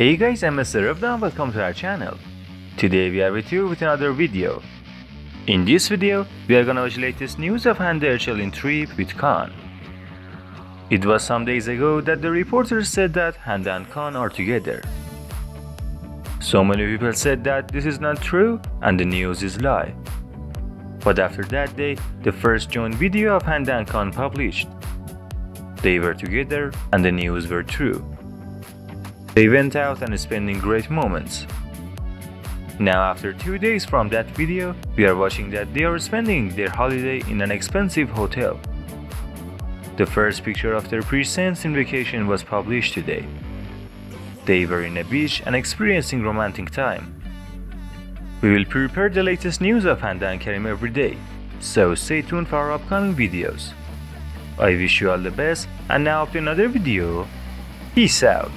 Hey guys, I'm Mr. Revdeo welcome to our channel. Today we are with you with another video. In this video, we are gonna watch latest news of Hande Erçel in trip with Kaan. It was some days ago that the reporters said that Hande and Kaan are together. So many people said that this is not true and the news is lie. But after that day, the first joint video of Hande and Kaan published. They were together and the news were true. They went out and spending great moments. Now after two days from that video, we are watching that they are spending their holiday in an expensive hotel. The first picture of their presents in vacation was published today. They were in a beach and experiencing romantic time. We will prepare the latest news of Hande and Kerem every day, so stay tuned for our upcoming videos. I wish you all the best and now up to another video. Peace out.